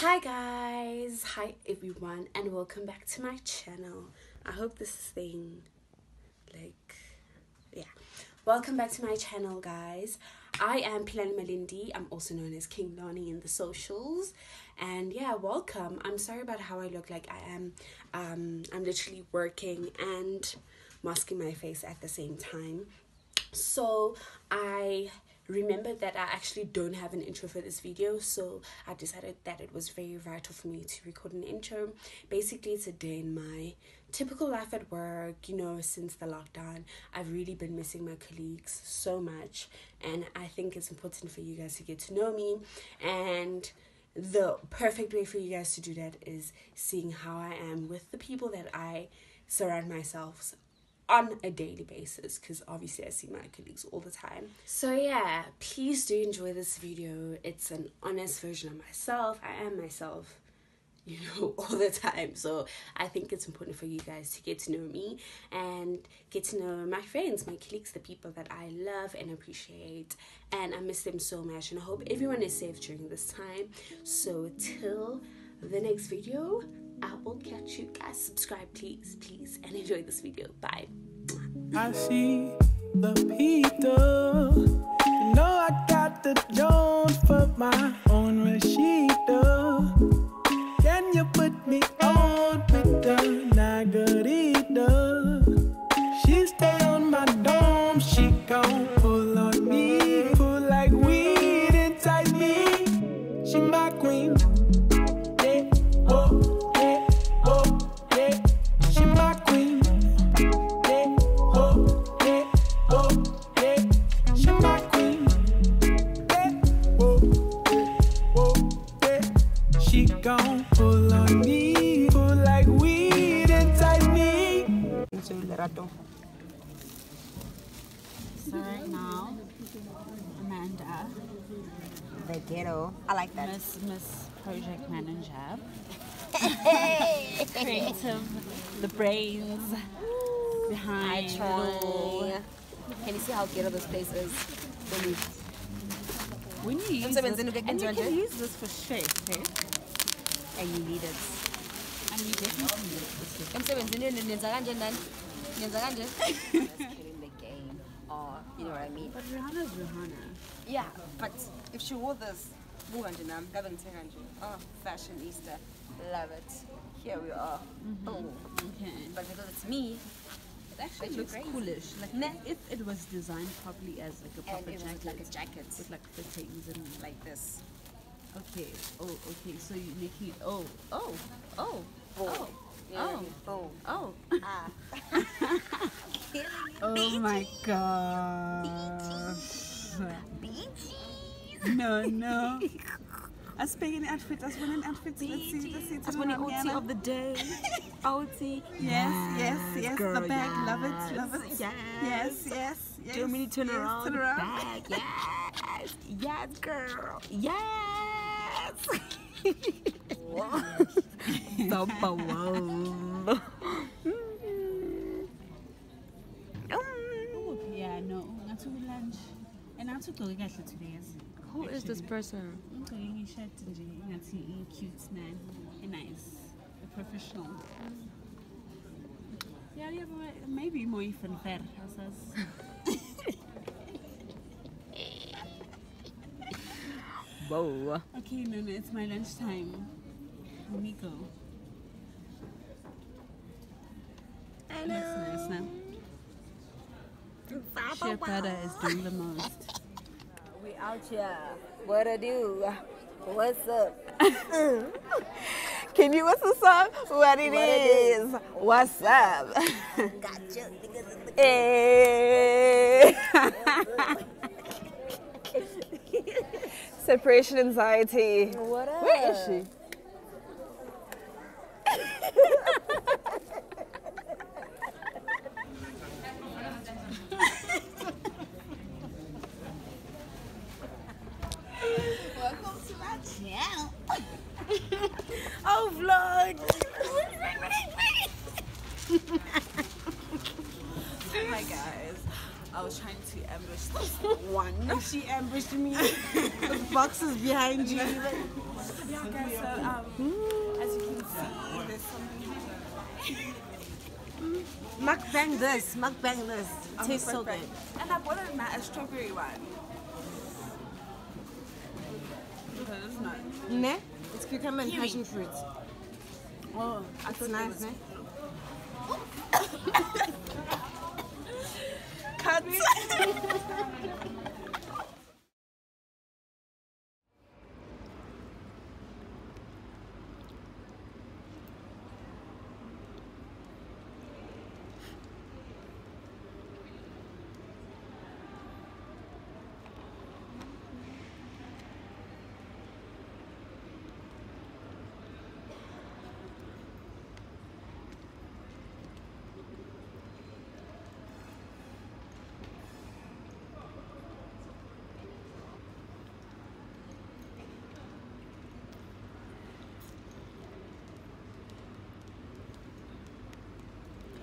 Hi guys, hi everyone, and welcome back to my channel. I hope this thing, like, yeah. Welcome back to my channel, guys. I am Philani Malindi. I'm also known as King Lonnie in the socials, and yeah, welcome. I'm sorry about how I look. Like I am, um, I'm literally working and masking my face at the same time. So I remembered that I actually don't have an intro for this video, so I decided that it was very vital for me to record an intro. Basically, it's a day in my typical life at work. You know, since the lockdown, I've really been missing my colleagues so much, and I think it's important for you guys to get to know me. And the perfect way for you guys to do that is seeing how I am with the people that I surround myself on a daily basis because obviously I see my colleagues all the time. So yeah, please do enjoy this video. It's an honest version of myself. I am myself, you know, all the time. So I think it's important for you guys to get to know me and get to know my friends, my colleagues, the people that I love and appreciate. And I miss them so much and I hope everyone is safe during this time. So till the next video, I will catch you guys. Subscribe, please, please, and enjoy this video. Bye. I see the Peter. You know I got the Jones for my own Rashida. How ghetto this place is? When we When you use Emsebenzini this, kuyake and you can use this for stress, okay? Eh? and you need it. And you definitely need this. Emsebenzini nenza kanje nani? Nenza kanje? The game. Or you know what I mean? But Rihanna's Rihanna. Yeah, but if she wore this, buka nje nami, ngabe ngithenga nje. Oh, fashionista. Love it. Here we are. Boom. Okay. But because it's me, It actually looks crazy. coolish. Like if it was designed properly as like a and proper was jacket, like a jacket. with like fittings and like. This. Okay. Oh, okay. So you making it. Oh, oh, oh, oh, You know what I oh, oh. Ah. Oh my gosh. No, no. As being an outfit, as one an outfit. Let's see, let's see. As one OT of the day. OT. Yes, yes, yes. girl, the bag, love it, love it. Yes. yes, yes. yes. Do a mini turn yes, around. Turn around. Back. Yes. Yes, girl. Yes. Number one. Yeah, no. Ngathi lunch. And ngathi ugqoke kahle today yazi. Who is this person? Ugqoke ishirt nje ngathi i-cute man. nice. A professional. Yeah, yeah, but maybe more even fair. Whoa. Okay, no, no, it's my lunchtime. Let me go. That's nice now. Chef Butter is doing the most. Out here. What to do? What's up? Can you what's the song? What it What it is? What's up? Gotcha. Hey. Eh. Separation anxiety. What up? Where is she? Welcome to my channel. Oh, vlog. Hi guys. I was trying to ambush this one. She ambushed me. the box is behind you. Okay, so um, as you can see, there's something. Mukbang this, mukbang this. I'm Tastes so good. And I bought a, a strawberry one. Okay, this is nice. Ne? It's cucumber and passion fruit. Oh, I It's thought nice, ne? Cut.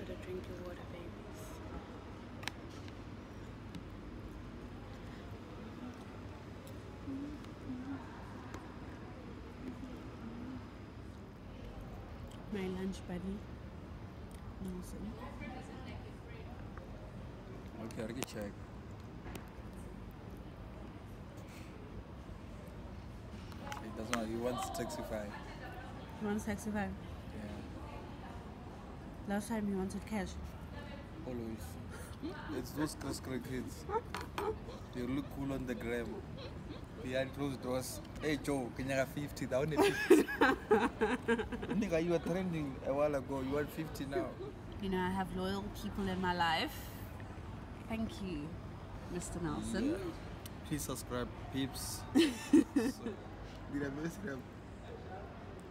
Gotta drink your water, babies. My lunch buddy. Nelson. Okay, I'll get check. He doesn't want, he wants Taxify. He wants taxify. Yeah, Last time he wanted cash. always. it's those Chris kids. They look cool on the gram. Behind closed doors. Hey Joe, can you have 50? That one is 50. Nigga, you were trending a while ago. You want 50 now. You know, I have loyal people in my life. Thank you, Mr. Nelson. Please subscribe, peeps. so, did I mess it up?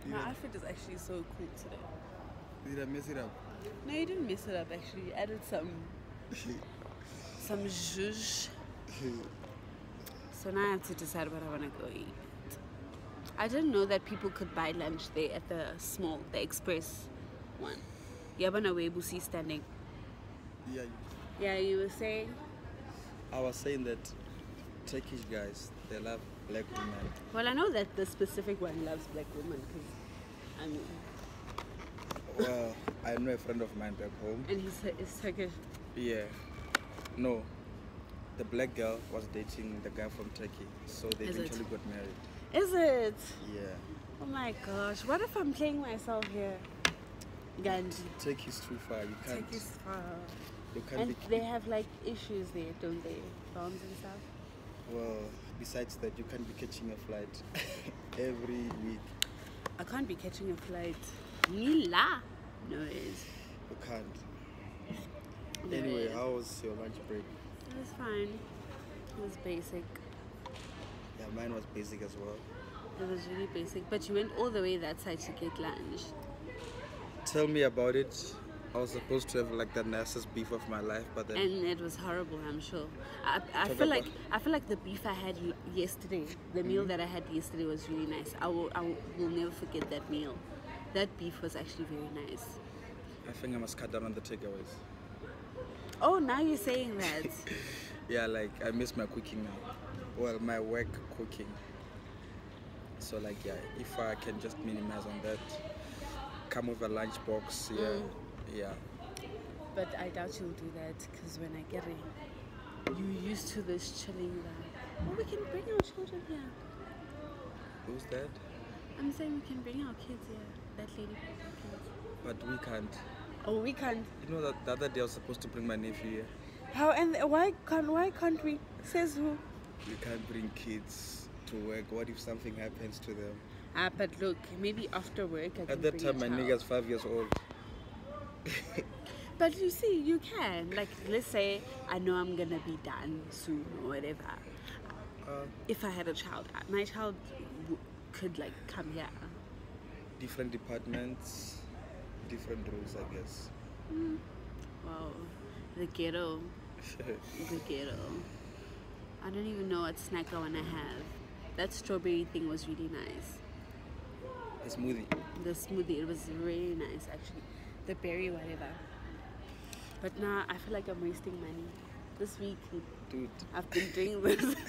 Did My I, outfit is actually so cool today. did I mess it up? No, you didn't mess it up actually. You added some some zhuzh. So now I have to decide what I want to go eat. I didn't know that people could buy lunch there at the small, the express one. Yabana Webusi standing. Yeah, Yeah, you were saying? I was saying that Turkish guys, they love black women. Well, I know that the specific one loves black women because, I mean, Well, I know a friend of mine back home. and he's, he's Turkish. Yeah. No. The black girl was dating the guy from Turkey, so they Is it? eventually got married. Is it? Yeah. Oh my gosh, what if I'm playing myself here? Gandhi. Turkey's too far. You can't. Turkey's far. You can't And be. they have like issues there, don't they? Bombs and stuff. Well, besides that, you can't be catching a flight every week. I can't be catching a flight. Nila. No ways. You can't. No Anyway, how was your lunch break? It was fine. It was basic. Yeah, mine was basic as well. It was really basic. But you went all the way that side to get lunch. Tell me about it. I was supposed to have like the nicest beef of my life, but then And it was horrible, I'm sure. I, I feel like I feel like the beef I had yesterday, the meal mm-hmm. that I had yesterday was really nice. I will I will, will never forget that meal. That beef was actually very nice. I think I must cut down on the takeaways. Oh, now you're saying that. Yeah, like I miss my cooking now. Well, my work cooking. So like yeah, if I can just minimize on that, come with a lunch box. Yeah, Mm. yeah. but I doubt you'll do that because when I get it, you used to this chilling vibe. Oh, we can bring our children here. Who's that? I'm saying we can bring our kids here. That lady kids. But we can't. Oh, we can't. You know that the other day I was supposed to bring my nephew here. How and why can't why can't we? Says who? We can't bring kids to work. What if something happens to them? Ah, but look, maybe after work I can At that time, my nigga's five years old. But you see, you can. Like, let's say I know I'm gonna be done soon or whatever. Uh, If I had a child, uh, my child w- could like come here. different departments, different rules, I guess. Mm. Wow, the ghetto, the ghetto. I don't even know what snack I wanna have. That strawberry thing was really nice. The smoothie. The smoothie, it was really nice actually. The berry, whatever. But now I feel like I'm wasting money. This week Dude, I've been doing this.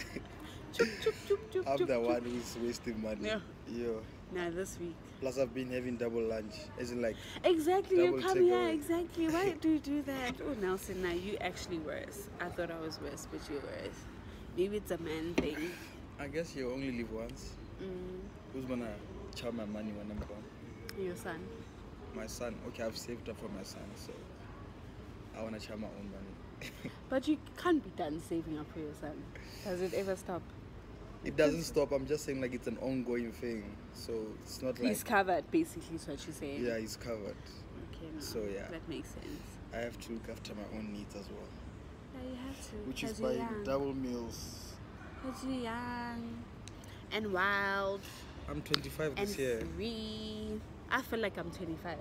Choop, choop, choop, choop, I'm the one who's wasting money. Yeah. Yo, No, this week. Plus, I've been having double lunch. isn't like, Exactly, you come here. Exactly. Why do you do that? Oh, Nelson, now you actually worse. I thought I was worse, but you're worse. Maybe it's a man thing. I guess you only live once. Mm, Who's gonna chow my money when I'm gone? your son. My son. Okay, I've saved up for my son, so I wanna chow my own money. But you can't be done saving up for your son. Does it ever stop? It doesn't stop. I'm just saying, like, it's an ongoing thing. So it's not like. He's covered, basically, is what you're saying. yeah, he's covered. Okay, no, So, yeah. That makes sense. I have to look after my own needs as well, Yeah, you have to. which is young. double meals. Because you're young and wild I'm 25 this year. free. I feel like I'm 25.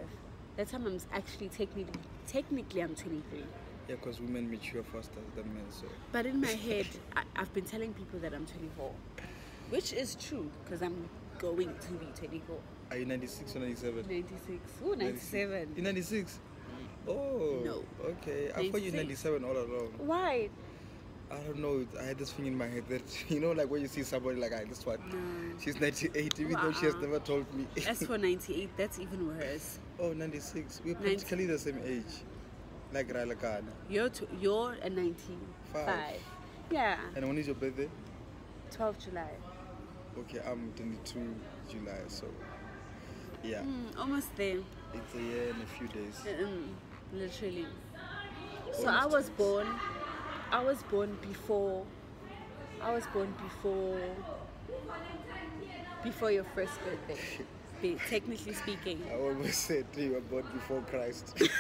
That time I'm actually technically, technically I'm 23. Yeah, because women mature faster than men, so. But in my head, I, I've been telling people that I'm 24, which is true because I'm going to be 24. Are you 96 or 97? 96. Oh, 97. You 96? Oh. No. Okay. I thought you 97 all along. Why? I don't know. I had this thing in my head that, you know, like when you see somebody like, ah, this one, No. she's 98, even though she has never told me. As for 98, that's even worse. oh, 96. We're 90. practically the same age. Ralakana. You're t- you're a 95. Five. Yeah. And when is your birthday? 12 July. Okay, I'm 22 July, so yeah, Mm, almost there. it's a year and a few days. Mm, literally. So I was born. I was born before. I was born before. Before your first birthday. Be- technically speaking. I always said you were born before Christ. oh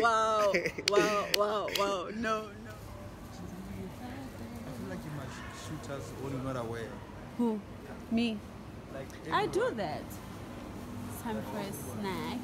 wow! Wow! Wow! Wow! No! No! I feel like you must shoot us when you're not aware. Who? Me. Like I do that. Time for a snack.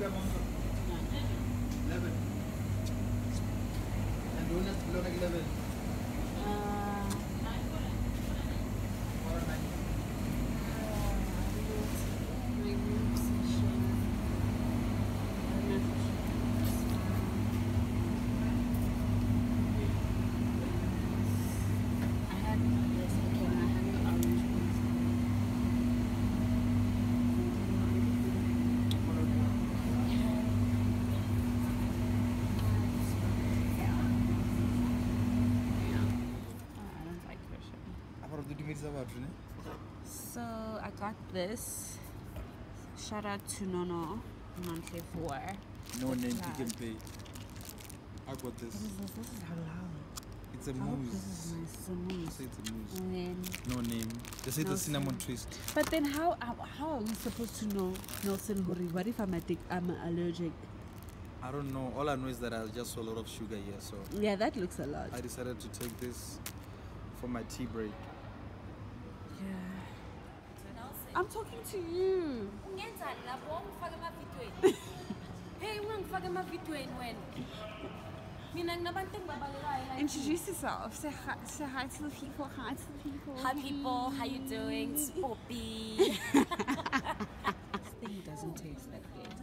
11. And donuts below like 11. Of the dimits about ne? So I got this. Shout out to Nono monthly four. No name you can pay. I got this. This is this is halal. It's a mousse. this is nice. It's a mousse. Say it's a mousse. No name. They say the cinnamon twist. but then how how how are we supposed to know Nelson Huri? What if I'm addic- I'm allergic? I don't know. All I know is that I just saw a lot of sugar here, so Yeah, that looks a lot. I decided to take this for my tea break. Yeah. I'm talking to you. ungenzani lapho ungifake emavidweni hey ungangifake emavidweni wena mina nginabantu engibabalekayo Introduce yourself. Say hi, say hi to the people. Hi to the people. Hi people, how you doing? It's Poppy. This thing doesn't taste that good.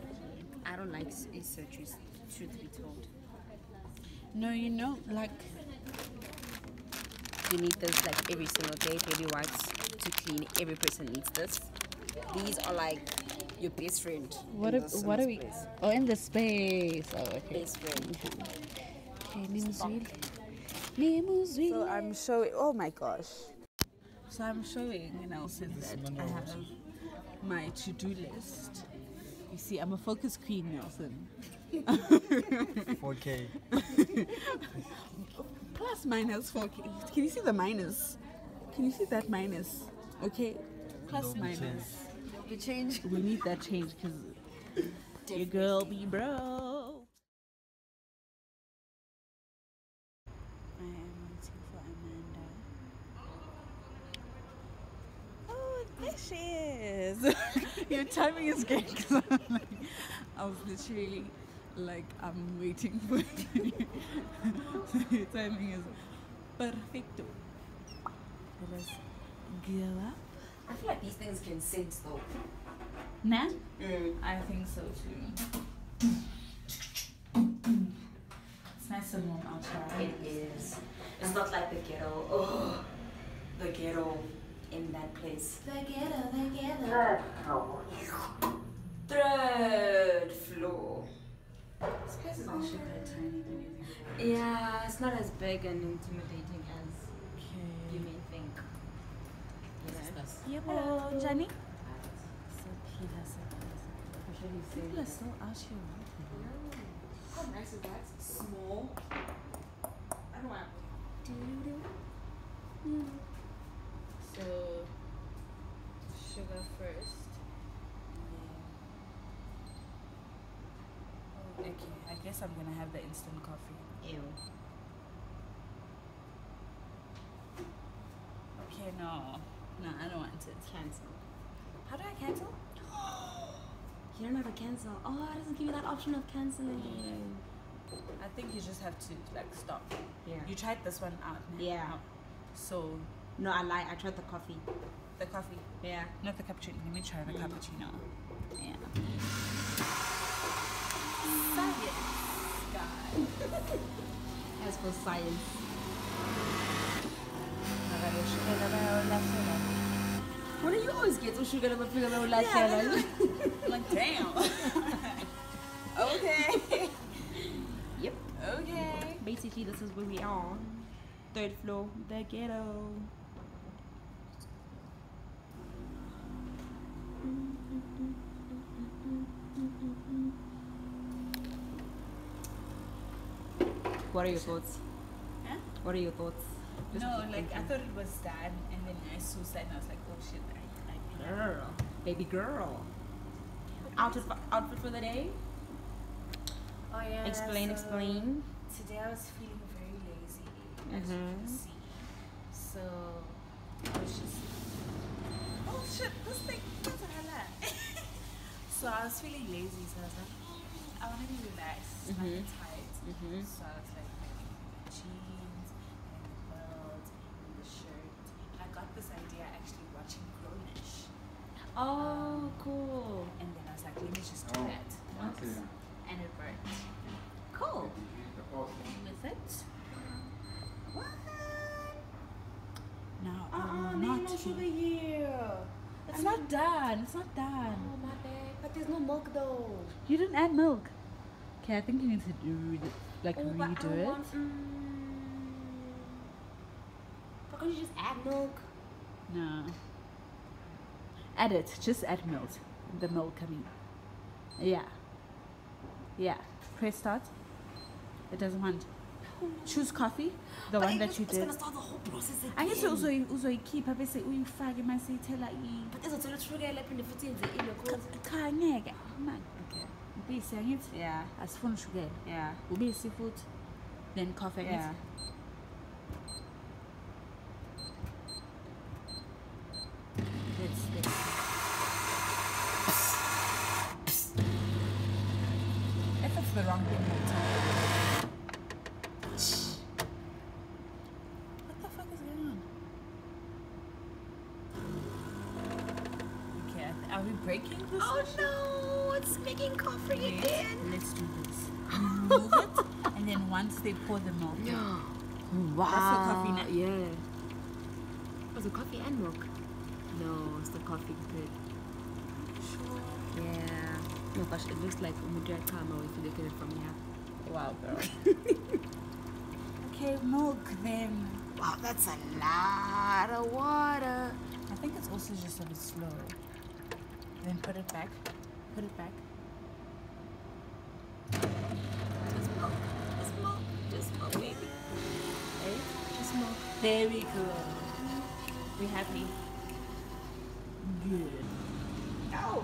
I don't like s- surgeries, truth be told. No, you know, like You need this like every single day. Baby wipes to clean. Every person needs this. These are like your best friend. what? in Are, this- what are we? place. Oh, in the space. Oh, okay. Best friend. Okay, Nimuzwile. Nimuzwile. So I'm showing. Oh my gosh. So I'm showing Nelson that I have my to-do list. You see, I'm a focus queen, Nelson. 4K. Plus minus four. Can you see the minus? Can you see that minus? Okay. Plus minus. The change. We need that change because your girl be broke. I am waiting for Amanda. Oh, there she is. Your timing is great 'cause I'm like, I was literally like, I'm waiting for you. so your timing is perfecto. Let us go up. I feel like these things can sense though. Nah? Mm. I think so too. It's nice and warm outside. It is. It's not like the ghetto. Oh, the ghetto in that place. The ghetto, the ghetto. Third floor. Third floor. This place is actually quite tiny when you think about it. Yeah, it's not as big and intimidating as you may think. Yeah, Hello, Johnny. So Peter, so Peter. People are still out here. How nice is that? Small. I don't want. So, sugar first. Oh, okay, I guess I'm gonna have the instant coffee. Ew. Okay, no. No, I don't want it. Cancel. How do I cancel? You don't have a cancel. Oh, it doesn't give you that option of canceling. I think you just have to like stop. Yeah. You tried this one out. Yeah. Out. So No, I lie. I tried the coffee. the coffee, Yeah. not the cappuccino. Let me try the cappuccino. Yeah. As for science. What do you always get? Usugar na mapiga na wala I'm like, damn. okay. Yep. Okay. Basically, this is where we are. Third floor, the ghetto. What are your thoughts? Huh? What are your thoughts? Just No, like I thought it was done, and then I saw that, and I was like, oh shit, I, I Girl, baby girl. Outfit for, outfit for the day? Oh yeah. Explain, so explain. Today I was feeling very lazy, as you Mhm. can see. So I was just. oh shit, this thing, what's a hella? So I was feeling lazy, so I was like, "Mm, I want to be relaxed, Mhm. nothing tight. Mhm. So I was like, picking jeans and the belt and the shirt. I got this idea actually watching Grownish. Oh, cool. And then I was like, let me just do that once. And it worked. Cool. With it. Now I Uh-uh, will no, not. no be- sugar here. It's not done. It's not done. Oh, my bad. But there's no milk though. You didn't add milk. Okay, I think you need to do it, like Oh, but redo it. want- mm. Why can't you just add milk? No. Add it. Just add milk. The milk coming. Yeah. Yeah. Press start. It doesn't want. Choose coffee. The one that you It's did. gonna start the whole process again. angithi uzoyi- uzoyikhipha bese uyifake mase ithela i But izothola ushukela phinde futhi yenze ilo cause cha ngeke. Ubisi angithi Yeah. asifuni ushukela Yeah. We ubisi futhi then coffee angithi Yeah. Yeah. No gosh, it looks like umudia kama if you look at it from here. wow, girl. okay, milk then. Wow, that's a lot of water. I think it's also just a bit slow. Then put it back. Put it back. Just milk. Just milk. Just milk, baby. Hey? Just milk. Very good. We mm-hmm. happy? Good. Oh!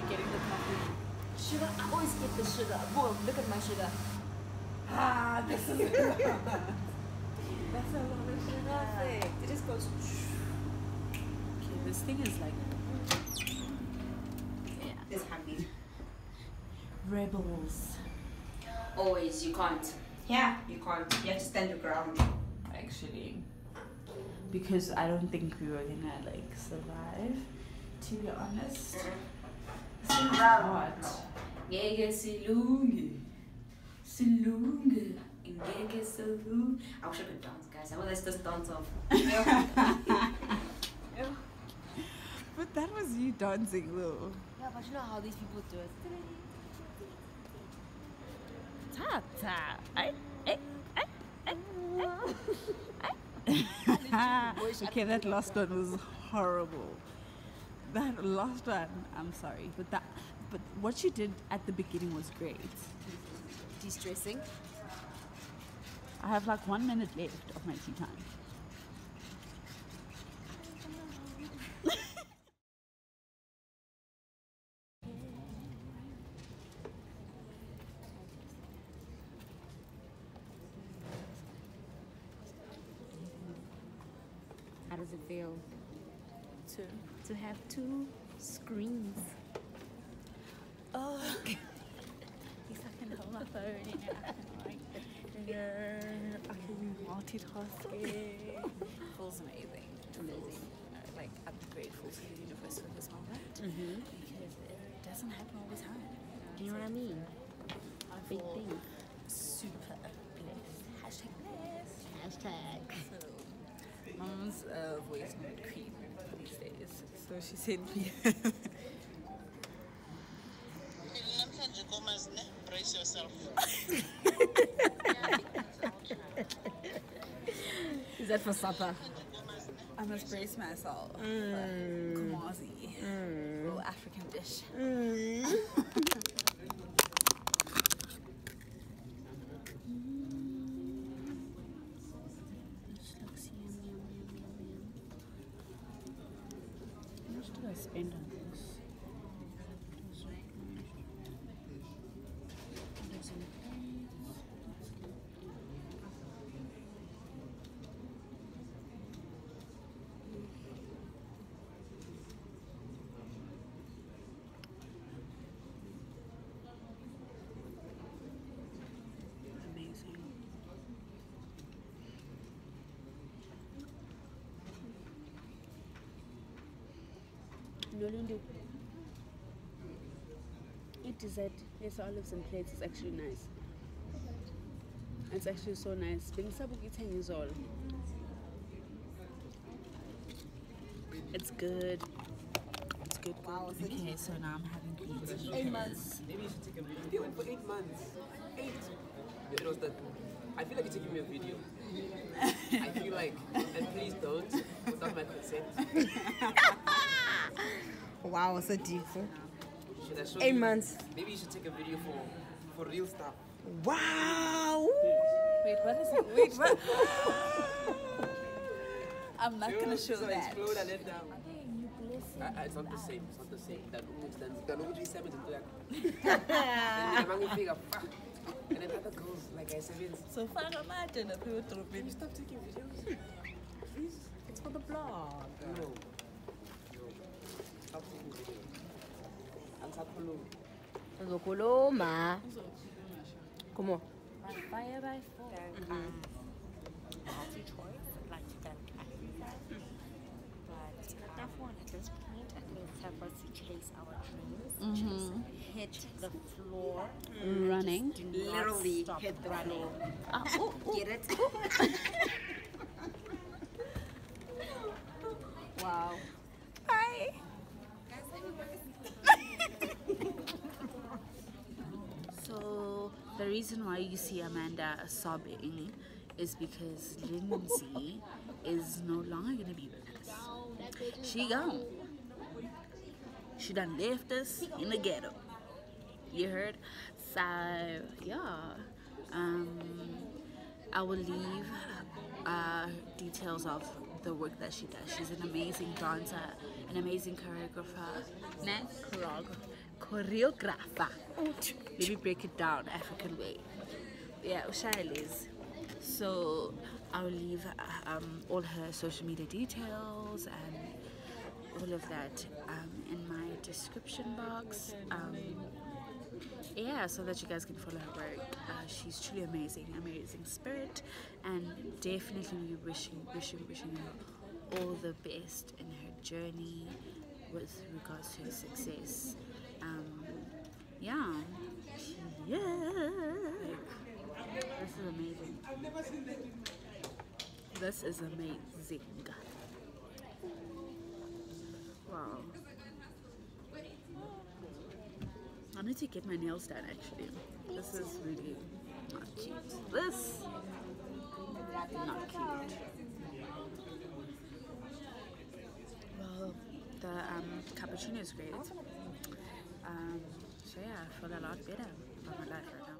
You're getting the coffee. Sugar, I always get the sugar. Whoa, look at my sugar. Ah, this is That's a lot of Perfect. It just goes. Okay, this thing is like. Yeah. This handy. Rebels. Always, you can't. Yeah, you can't. You have to stand your ground. Actually. Because I don't think we were gonna like survive, to be honest. Is hot. Ngeke silunge. Silunge. Ngeke silunge. I wish I could dance, guys. I will let's just dance off. But that was you dancing though. Yeah, but you know how these people do it. Ta ta. I, I, okay, that last one was horrible. That last one, I'm sorry, but that, but what you did at the beginning was great. De-stressing. I have like one minute left of my tea time. How does it feel to to have two screens? Oh, at least I can hold my phone and I can like, I can multitasking. Feels amazing. Amazing. Like I'm grateful to the universe for this moment because it doesn't happen all the time. Do you know what I mean? I Big thing. super blessed. Hashtag blessed. Hashtag. So, mom's uh, voice note queen these days. So she sent me. namhlanje Gomez ne brace yourself Is that for supper? Mm. I must brace myself. Mm. Kumazi. Mm. Little African dish. Mm. How much did I spend on this? Amazing. Nolundu. Eat dessert. Yes, olives and plates is actually nice. It's actually so nice. Bengisabukithenga izolo. It's good. It's good. Wow, is it? Okay, so now I'm having green. Eight months. Maybe you should take a video went for eight months. Eight. It was that. I feel like you're taking me a video. I feel like, and please don't, without my consent. Wow, so deep. Should I show Eight you? months. Maybe you should take a video for for real stuff. Wow. Wait, what is it? Wait, what? I'm not gonna show so that. explode and let down. Uh, it's not the same. It's not the same. That almost then that almost seven into that. Then the man figure fuck. And then other girls like I said, So far, I'm not gonna put it through, baby. stop taking videos. Please. It's for the blog. No. No. Stop taking videos. Angisakhulumi. Zokuloma. Come on. Fire by four. multi-choice, like you can access that. But that one at this point, I think it's time us to chase our dreams. Just hit the floor. Running. Literally stop hit the running. Ah, oh, oh, oh. Get it? Wow. So the reason why you see Amanda sobbing is because Lindsey is no longer gonna be with us. She gone. She done left us in the ghetto. You heard? So yeah. Um I will leave uh, details of the work that she does. She's an amazing dancer, an amazing choreographer, nah, choreo- choreographer. Let me break it down African way. Yeah, Ushaya Liz. So I'll leave um, all her social media details and all of that um, in my description box. Um, yeah, so that you guys can follow her work. Uh, she's truly amazing, amazing spirit, and definitely wishing, wishing, wishing her all the best in her journey with regards to her success. Um, yeah. This is amazing. This is amazing. Wow. I need to get my nails done actually. This is really not cute. This not cute. Well, the um, cappuccino is great. Um, so yeah, I feel a lot better about my life right now.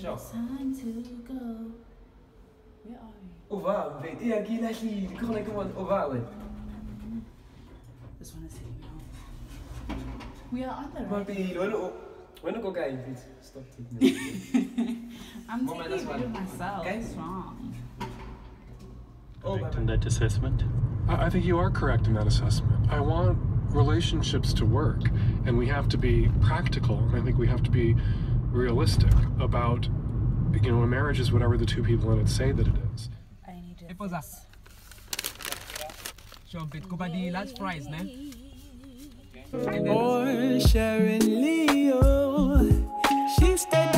Sure. time to go. Where are we? Oval, weet je, aqui na aqui, como é que eu? This one is hitting now. We are on the right. Papi, when when I go guy, please stop taking I'm Mama, taking that's it one. with myself. Okay. What's wrong? Oh, correct bye in that assessment? I I think you are correct in that assessment. I want relationships to work, and we have to be practical, and I think we have to be realistic about, you know, a marriage is whatever the two people in it say that it is. I need us. Fries, Sharon Leo, she stayed.